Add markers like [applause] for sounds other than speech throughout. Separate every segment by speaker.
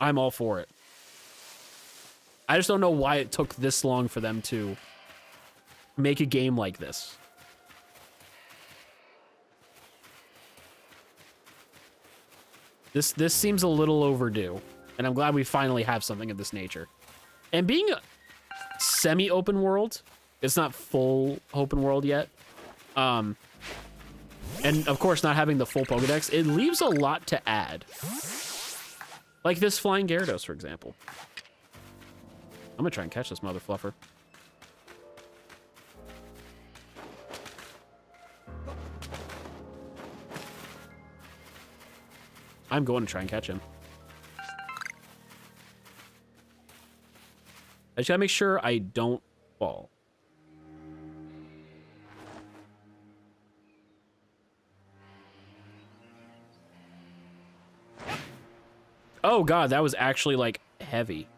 Speaker 1: I'm all for it. I just don't know why it took this long for them to make a game like this. This this seems a little overdue, and I'm glad we finally have something of this nature. And being a semi-open world, it's not full open world yet. Um, and of course, not having the full Pokedex, it leaves a lot to add. Like this flying Gyarados, for example. I'm gonna try and catch this mother fluffer. I'm going to try and catch him. I just gotta make sure I don't fall. Oh god, that was actually like heavy.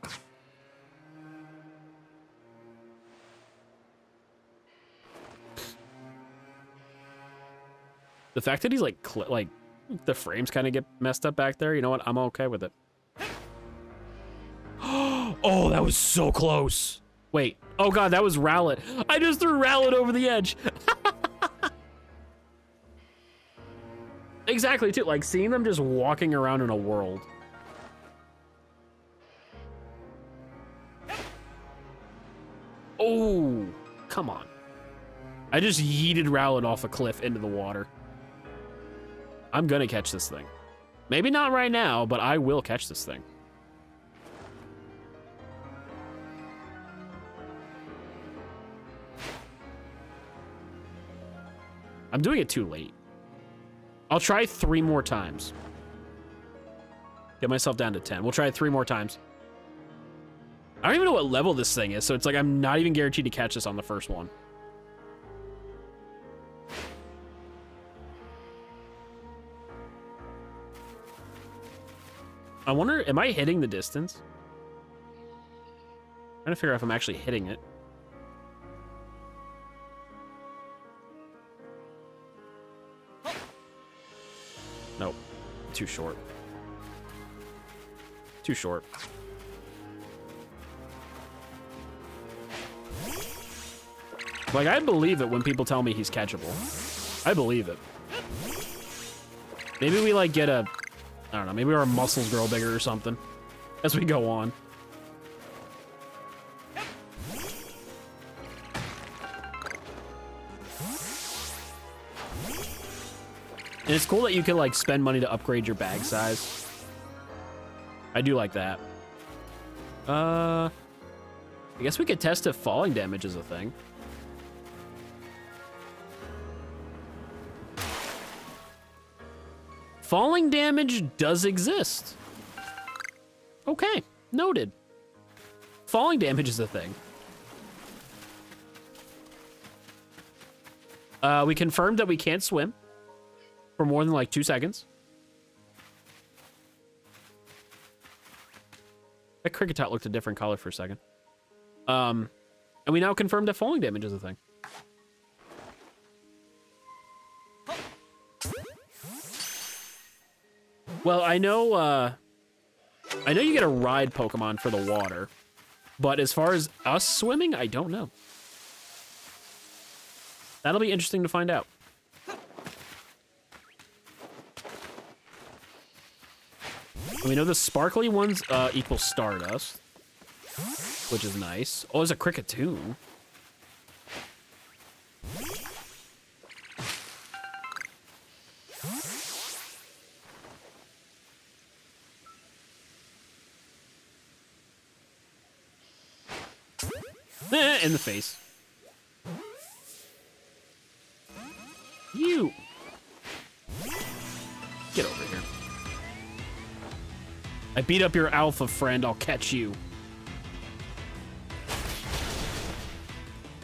Speaker 1: The fact that he's like, like, the frames kind of get messed up back there, you know what? I'm okay with it. [gasps] oh, that was so close. Wait. Oh god, that was Rowlet. I just threw Rowlet over the edge. [laughs] exactly, too. Like, seeing them just walking around in a world. Oh, come on. I just yeeted Rowlet off a cliff into the water. I'm gonna catch this thing. Maybe not right now, but I will catch this thing. I'm doing it too late. I'll try three more times. Get myself down to 10. We'll try it three more times. I don't even know what level this thing is, so it's like I'm not even guaranteed to catch this on the first one. I wonder, am I hitting the distance? I'm trying to figure out if I'm actually hitting it. Nope. Too short. Too short. Like, I believe it when people tell me he's catchable. I believe it. Maybe we, like, get a I don't know, maybe our muscles grow bigger or something as we go on. And it's cool that you can like spend money to upgrade your bag size. I do like that. Uh, I guess we could test if falling damage is a thing. Falling damage does exist. Okay, noted. Falling damage is a thing. Uh, we confirmed that we can't swim for more than like two seconds. That Kricketot looked a different color for a second. Um, and we now confirmed that falling damage is a thing. Well, I know, uh, I know you get a ride Pokemon for the water, but as far as us swimming, I don't know. That'll be interesting to find out. We know the sparkly ones uh, equal Stardust, which is nice. Oh, there's a Kricketune. Beat up your alpha friend, I'll catch you.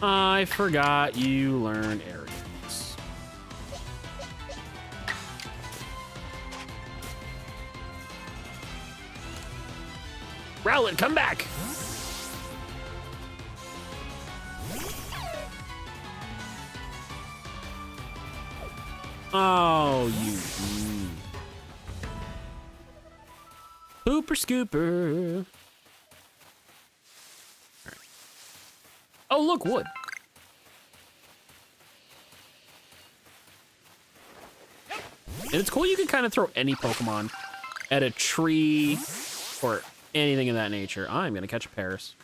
Speaker 1: I forgot you learn arrogance. Rowlet, come back! Oh, you. Hooper scooper. Oh, look, wood. And it's cool you can kind of throw any Pokemon at a tree or anything of that nature. I'm going to catch a Paras.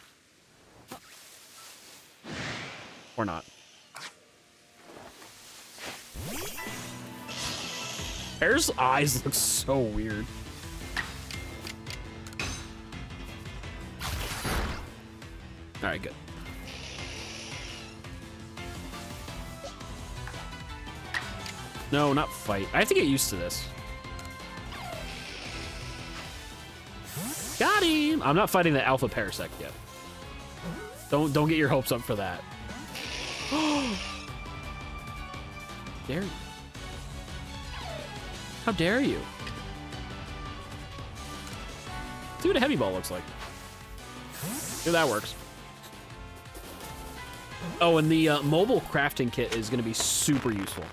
Speaker 1: Or not. Paras' eyes look so weird. All right, good. No, not fight. I have to get used to this. Got him! I'm not fighting the Alpha Parasect yet. Don't don't get your hopes up for that. [gasps] dare you? How dare you? See what a heavy ball looks like. See that works. Oh, and the uh, mobile crafting kit is going to be super useful.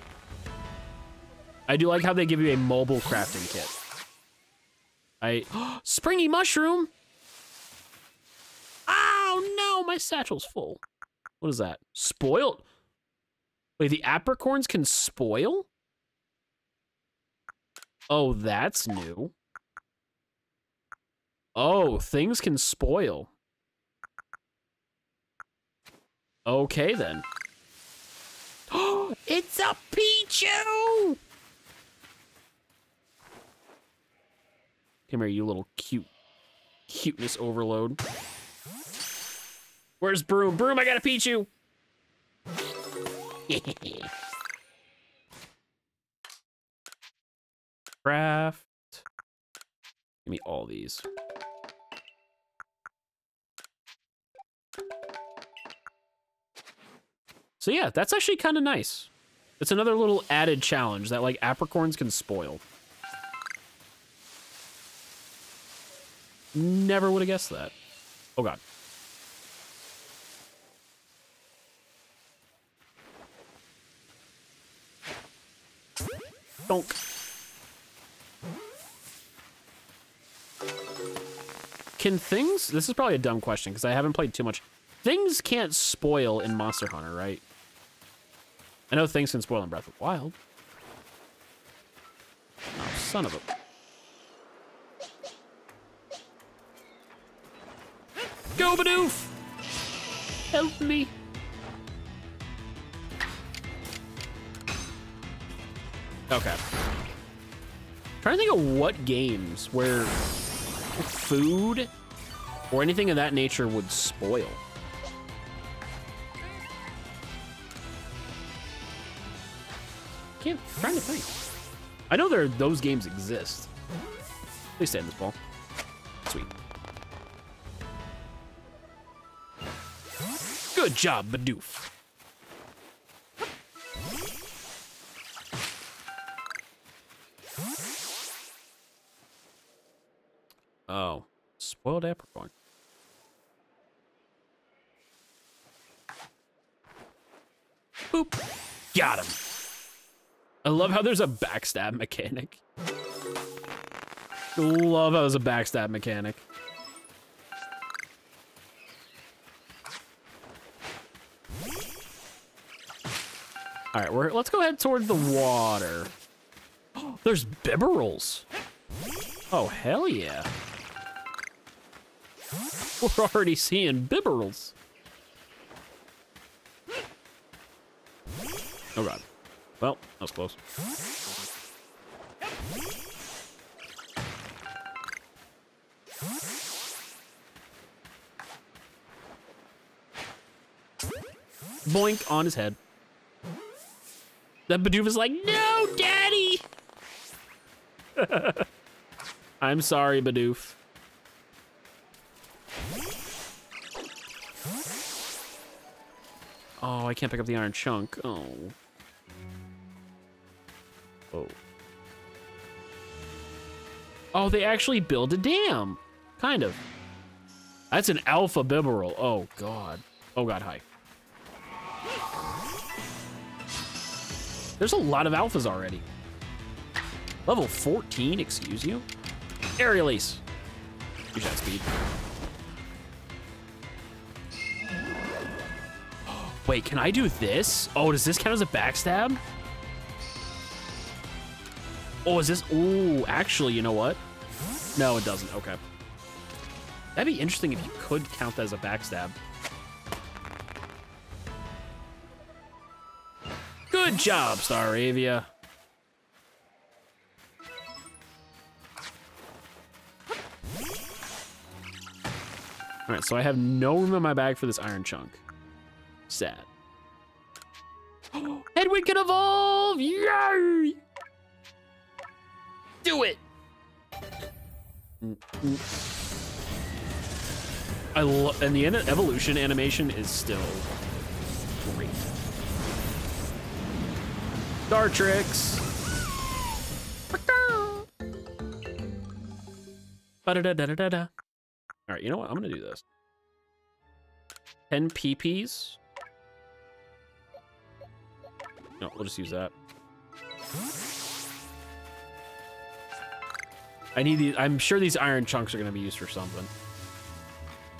Speaker 1: I do like how they give you a mobile crafting kit. I [gasps] springy mushroom. Oh no, my satchel's full. What is that? Spoiled. Wait, the apricorns can spoil? Oh, that's new. Oh, things can spoil. Okay, then. Oh, [gasps] it's a Pichu! Come here, you little cute cuteness overload. Where's Broom? Broom, I got a Pichu! [laughs] Craft. Give me all these. So yeah, that's actually kind of nice. It's another little added challenge that like apricorns can spoil. Never would have guessed that. Oh god. Donk. Can things, this is probably a dumb question because I haven't played too much. Things can't spoil in Monster Hunter, right? I know things can spoil in Breath of the Wild. Oh, son of a... Go, Bidoof! Help me. Okay. trying to think of what games where food or anything of that nature would spoil. I can't, trying to think. I know there those games exist. Please stay in this ball. Sweet. Good job, Bidoof. Oh, spoiled apricorn. Boop. Got him. I love how there's a backstab mechanic. Love how there's a backstab mechanic. All right, we're, let's go ahead toward the water. [gasps] there's Bibarels. Oh, hell yeah. [laughs] We're already seeing Bibarels. Oh god. Well, that was close. Boink on his head. That Bidoof is like, no, daddy! [laughs] I'm sorry, Bidoof. Oh, I can't pick up the iron chunk. Oh. Oh. Oh, they actually build a dam. Kind of. That's an alpha Bibarel. Oh, God. Oh, God, hi. There's a lot of alphas already. Level 14, excuse you? Aerial release. Use that speed. [gasps] Wait, can I do this? Oh, does this count as a backstab? Oh, is this? Oh, actually, you know what? No, it doesn't. Okay. That'd be interesting if you could count that as a backstab. Good job, Staravia. All right, so I have no room in my bag for this iron chunk. Sad. [gasps] Hedwig can evolve! Yay! Do it! I love, and the evolution animation is still great. Dartrix. Ba-da-da-da-da-da. All right, you know what? I'm gonna do this. 10 PPs. No, we'll just use that. I need these. I'm sure these iron chunks are gonna be used for something.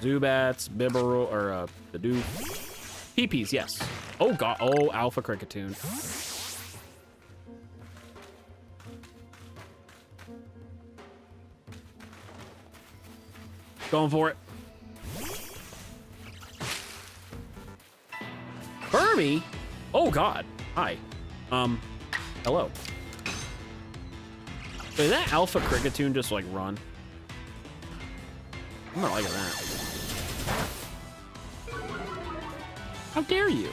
Speaker 1: Zubats, Bibarel, or uh, the do. PPs, yes. Oh god. Oh, Alpha Kricketune. Going for it. Burmy? Oh god. Hi. Um, hello. Did that Alpha Kricketune just like run? I'm not liking that. How dare you?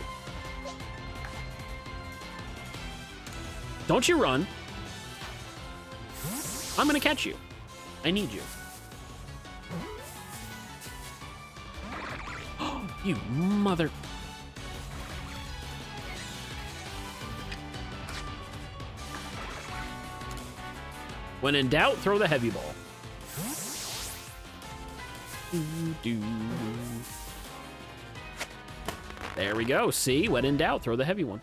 Speaker 1: Don't you run. I'm gonna catch you. I need you. [gasps] you mother... When in doubt, throw the heavy ball. There we go. See, when in doubt, throw the heavy one.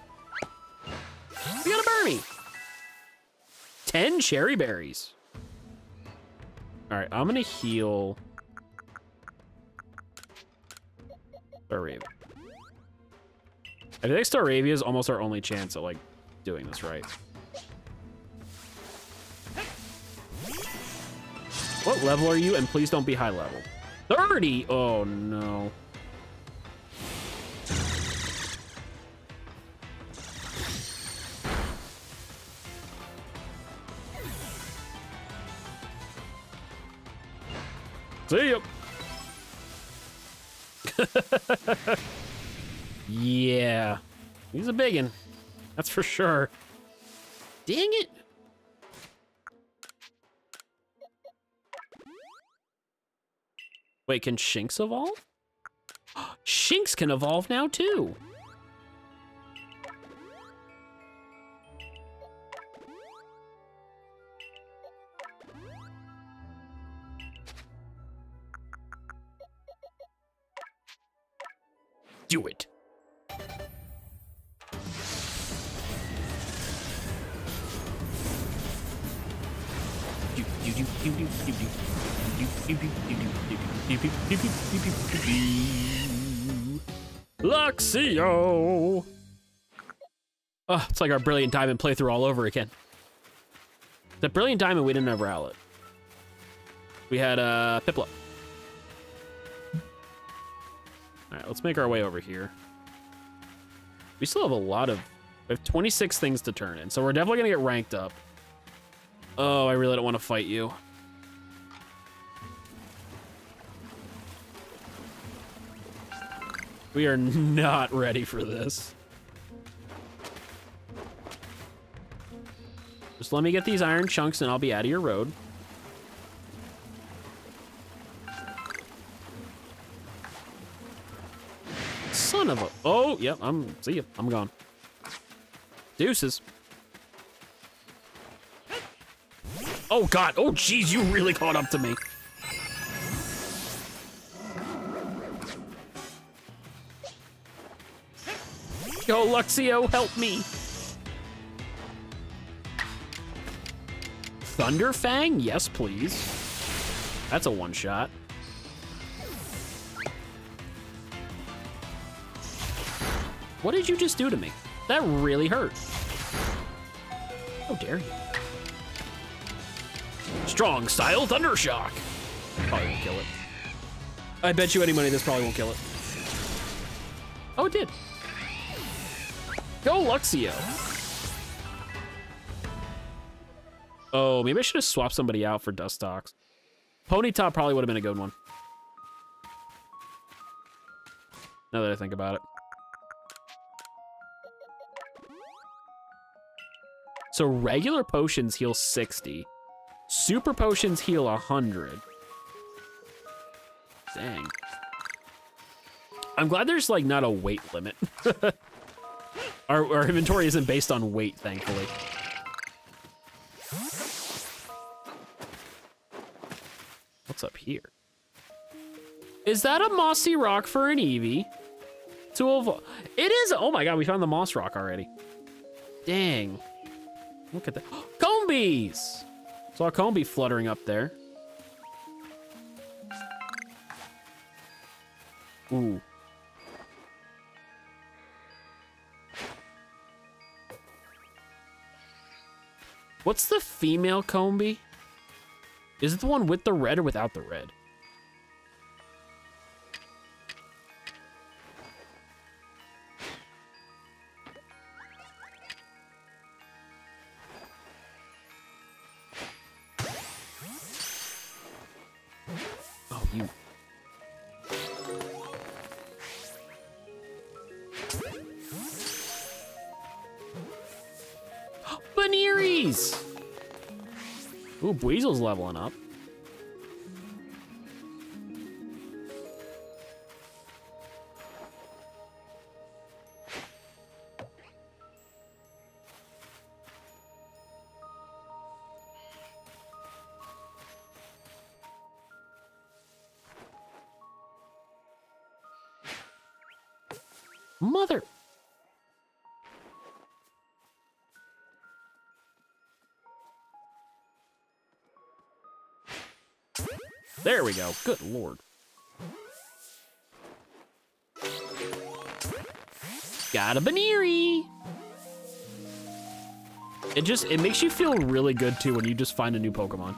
Speaker 1: We got a Burmy. 10 cherry berries. All right, I'm gonna heal Staravia. I think Staravia is almost our only chance at like doing this right. What level are you? And please don't be high level. 30? Oh, no. See ya. [laughs] yeah. He's a biggin. That's for sure. Dang it. Wait, can Shinx evolve? Shinx can evolve now too. Do it. Luxio! Oh, it's like our Brilliant Diamond playthrough all over again. The Brilliant Diamond, we didn't have Rowlet. We had uh, Piplup. All right, let's make our way over here. We still have a lot of... We have 26 things to turn in, so we're definitely going to get ranked up. Oh, I really don't want to fight you. We are not ready for this. Just let me get these iron chunks and I'll be out of your road. Son of a... Oh, yep, I'm... See you. I'm gone. Deuces. Oh, God. Oh, jeez, you really caught up to me. Yo, Luxio, help me. Thunderfang? Yes, please. That's a one shot. What did you just do to me? That really hurt. How dare you? Strong style Thundershock. Probably won't kill it. I bet you any money this probably won't kill it. Oh, it did. Go Luxio. Oh, maybe I should have swapped somebody out for Dustox. Ponyta probably would have been a good one. Now that I think about it. So regular potions heal 60. Super potions heal 100. Dang. I'm glad there's like not a weight limit. [laughs] our, our inventory isn't based on weight, thankfully. What's up here? Is that a mossy rock for an Eevee? To evolve. It is. Oh my god, we found the moss rock already. Dang. Look at that. [gasps] Combees! Saw a Combee fluttering up there. Ooh. What's the female Combee? Is it the one with the red or without the red? Buizel's leveling up. There we go. Good lord. Got a Buneary. It just, it makes you feel really good too when you just find a new Pokemon.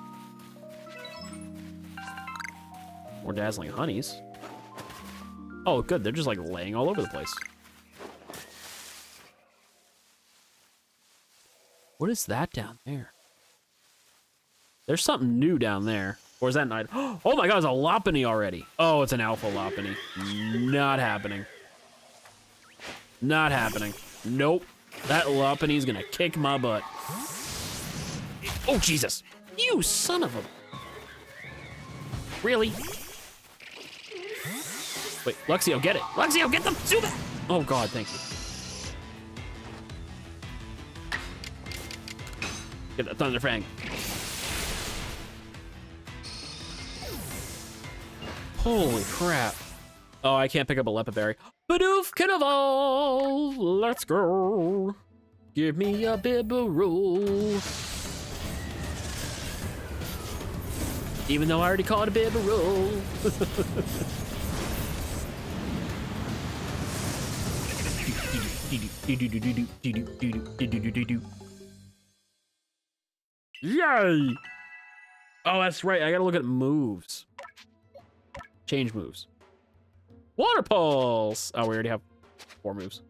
Speaker 1: More dazzling honeys. Oh, good. They're just like laying all over the place. What is that down there? There's something new down there. Or is that night? [gasps] Oh my god, it's a Lopunny already. Oh, it's an Alpha Lopunny. Not happening. Not happening. Nope. That Lopunny's gonna kick my butt. Oh, Jesus. You son of a... Really? Wait, Luxio, get it. Luxio, get them! Zubat! Oh god, thank you. Get the Thunder Fang. Holy crap. Oh, I can't pick up a Leppa Berry. Bidoof can evolve! Let's go! Give me a Bibaroo. Even though I already called a Bibaroo. [laughs] Yay! Oh, that's right. I gotta look at moves. Change moves. Water Pulse! Oh, we already have four moves.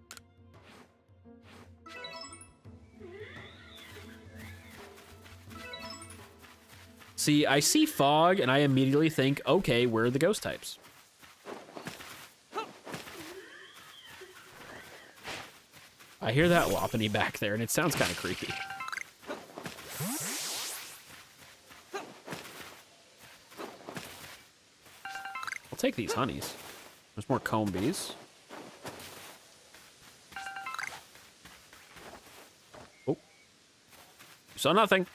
Speaker 1: See, I see Fog, and I immediately think, okay, where are the ghost types? I hear that Lopunny back there, and it sounds kind of creepy. Take these honeys. There's more Combees. Oh. You saw nothing.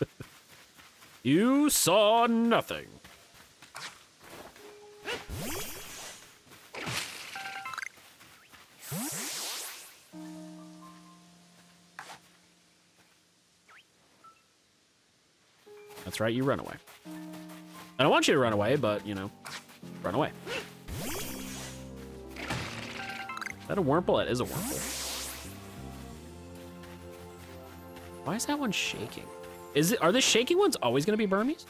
Speaker 1: [laughs] you saw nothing. That's right, you run away. I don't want you to run away, but, you know, run away. Is that a Wurmple? It is a Wurmple. Why is that one shaking? Is it? Are the shaking ones always going to be Burmys?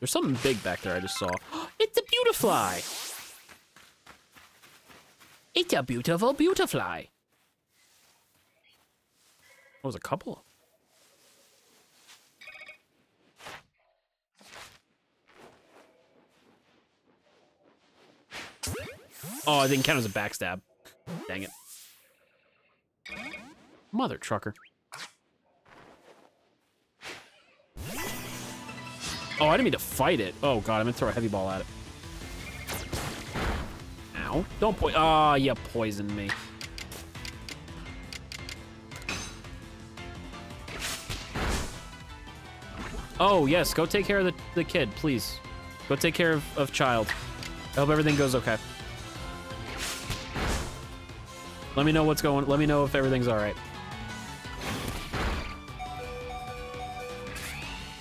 Speaker 1: There's something big back there I just saw. [gasps] it's a Beautifly! It's a beautiful Beautifly. What was a couple? Oh, I didn't count as a backstab. Dang it. Mother trucker. Oh, I didn't mean to fight it. Oh god, I'm gonna throw a heavy ball at it. Ow. Don't point. Ah, oh, you poisoned me. Oh, yes, go take care of the, the kid, please. Go take care of, of child. I hope everything goes okay. Let me know what's going, let me know if everything's all right.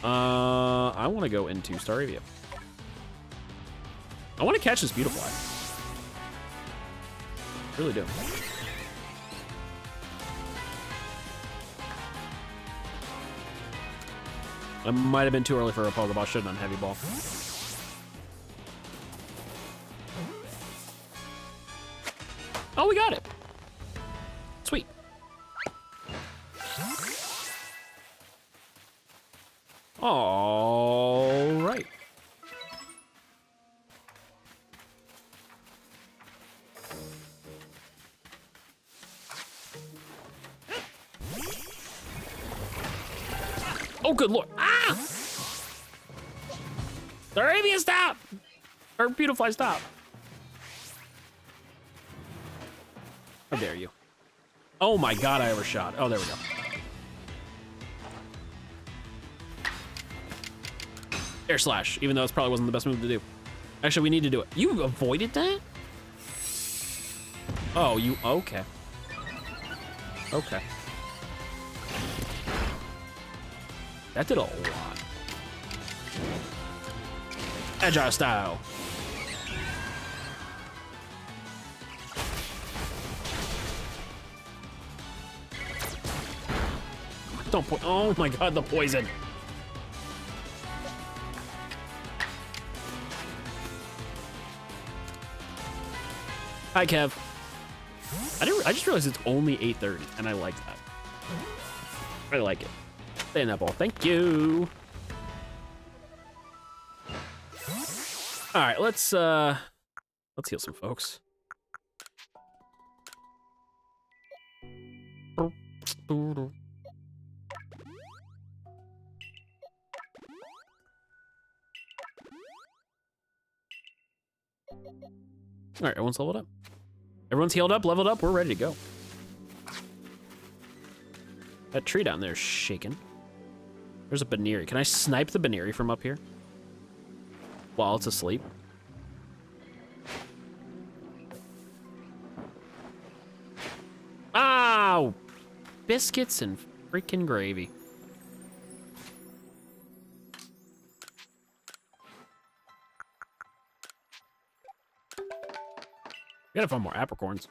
Speaker 1: Uh, I want to go into Staravia. I want to catch this Beautifly. really do. I might have been too early for a Pokeball. Should have done Heavy Ball. Oh, good lord. Ah! Staravia, stop! Or Beautifly, stop. How dare you? Oh my god, I overshot. Oh, there we go. Air slash, even though it probably wasn't the best move to do. Actually, we need to do it. You avoided that? Oh, you, okay. Okay. That did a lot. Agile style. Don't put. Oh my god, the poison. Hi, Kev. I didn't. I just realized it's only 8:30, and I like that. I like it. Ball. Thank you. All right, let's uh, let's heal some folks. All right, everyone's leveled up. Everyone's healed up, leveled up, we're ready to go. That tree down there is shaking. There's a Buneary. Can I snipe the Buneary from up here? While it's asleep? Ow! Biscuits and freaking gravy. Gotta find more apricorns.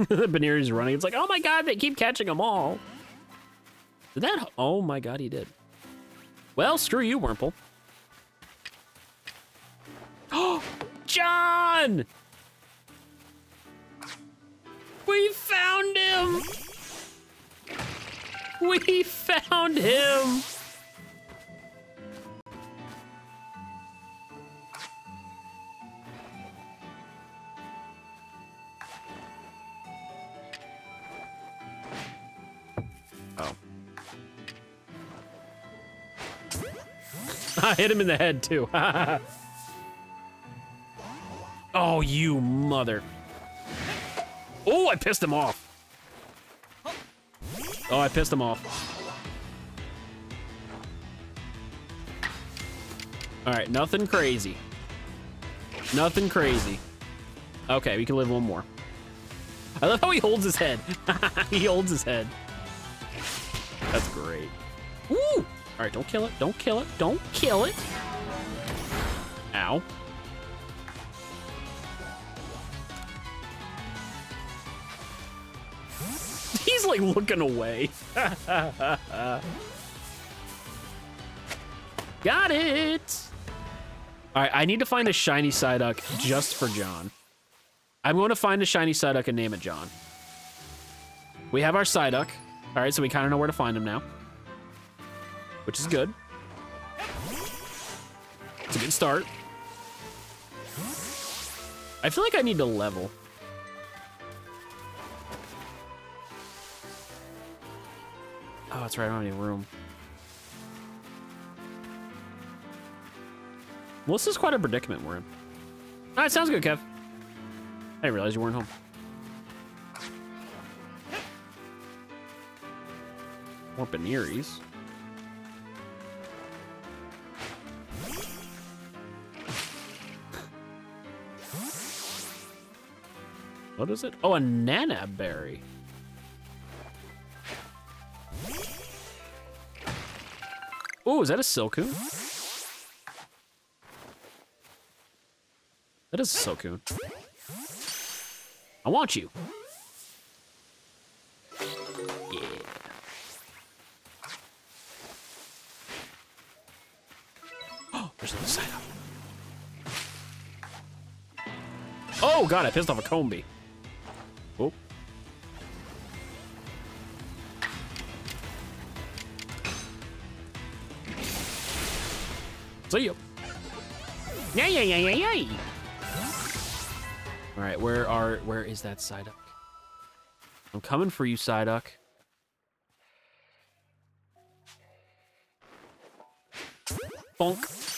Speaker 1: [laughs] the Buneary's running. It's like, oh my god, they keep catching them all. Did that? Oh my god, he did. Well, screw you, Wurmple. Oh, [gasps] John! We found him! We found him! Hit him in the head too. [laughs] oh, you mother. Oh, I pissed him off. Oh, I pissed him off. All right, nothing crazy. Nothing crazy. Okay, we can live one more. I love how he holds his head. [laughs] he holds his head. That's great. Woo! All right, don't kill it. Don't kill it. Don't kill it. Ow. [laughs] He's like looking away. [laughs] Got it. All right, I need to find a shiny Psyduck just for John. I'm going to find a shiny Psyduck and name it John. We have our Psyduck. All right, so we kind of know where to find him now, which is good. It's a good start. I feel like I need to level. Oh, that's right, I don't have any room. Well, this is quite a predicament we're in. All right, sounds good, Kev. I didn't realize you weren't home. Bunearys. What is it? Oh, a Nanab berry. Oh, is that a Silcoon? That is a Silcoon. I want you. Yeah. Oh, [gasps] there's another Psyduck. Oh god, I pissed off a Combee. Oh. See ya. Yeah, yeah, yeah, yeah, yeah. All right, where are where is that Psyduck? I'm coming for you, Psyduck. Bonk.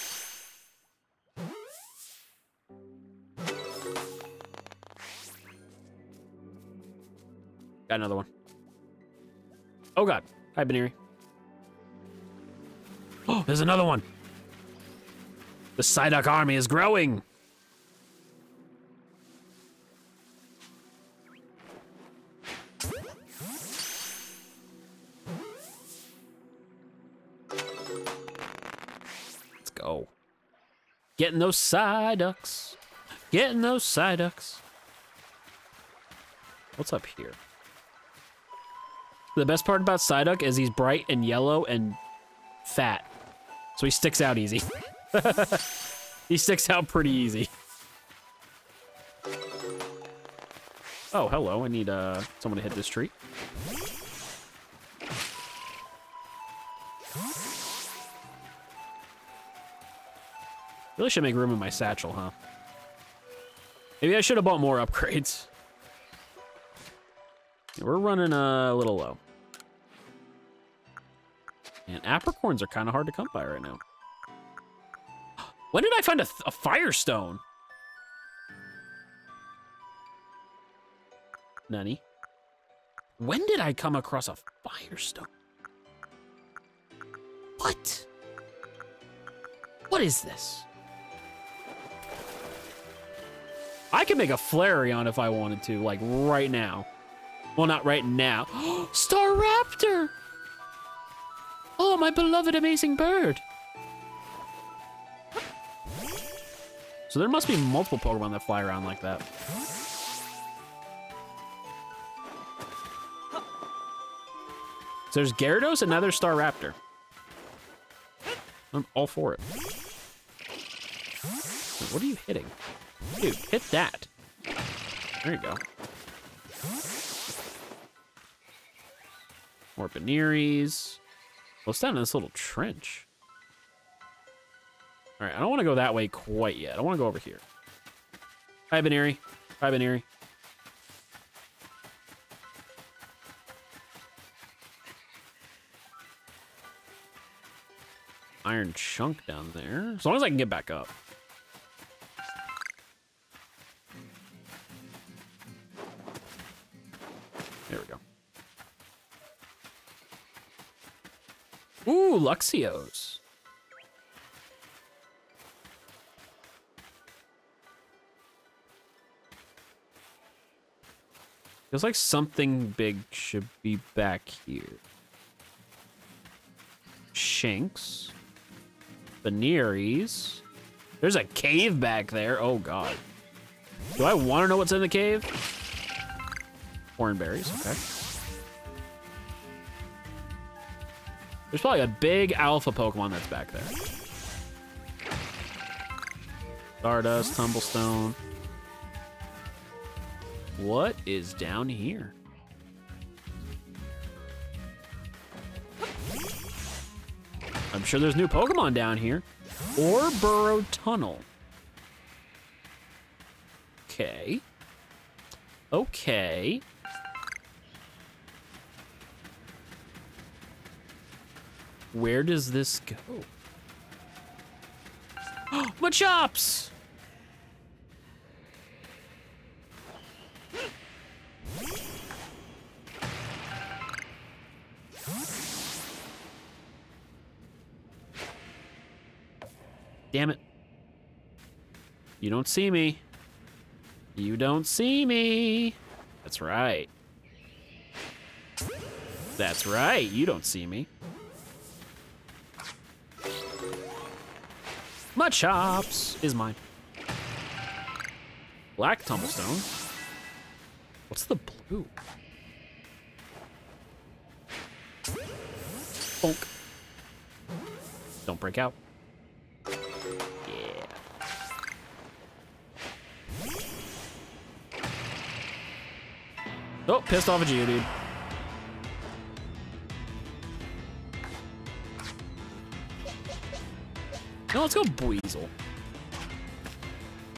Speaker 1: Got another one. Oh god. Hi, Buneary. Oh, there's another one. The Psyduck army is growing. Let's go. Getting those Psyducks. Getting those Psyducks. What's up here? The best part about Psyduck is he's bright and yellow and fat. So he sticks out easy. [laughs] he sticks out pretty easy. Oh, hello. I need uh, someone to hit this tree. Really should make room in my satchel, huh? Maybe I should have bought more upgrades. We're running uh, a little low. And apricorns are kind of hard to come by right now. When did I find a, a firestone? Nani? When did I come across a firestone? What? What is this? I could make a Flareon if I wanted to, like right now. Well, not right now. [gasps] Staraptor! Oh, my beloved amazing bird. So there must be multiple Pokemon that fly around like that. So there's Gyarados and now there's Staraptor. I'm all for it. What are you hitting? Dude, hit that. There you go. More Bunearys. Well, it's down in this little trench. All right, I don't want to go that way quite yet. I want to go over here. Hi, Buneary. Hi, Buneary. Iron chunk down there. As long as I can get back up. Ooh, Luxios. Feels like something big should be back here. Shinx. Veneries. There's a cave back there. Oh, God. Do I want to know what's in the cave? Corn berries, okay. There's probably a big alpha Pokemon that's back there. Stardust, Tumblestone. What is down here? I'm sure there's new Pokemon down here. Or Burrow Tunnel. Okay. Okay. Where does this go? [gasps] Machops! Damn it. You don't see me. You don't see me. That's right. That's right. You don't see me. Machops is mine. Black Tumblestone. What's the blue? Bonk. Don't break out. Yeah. Oh, pissed off a Geodude. No, let's go Buizel.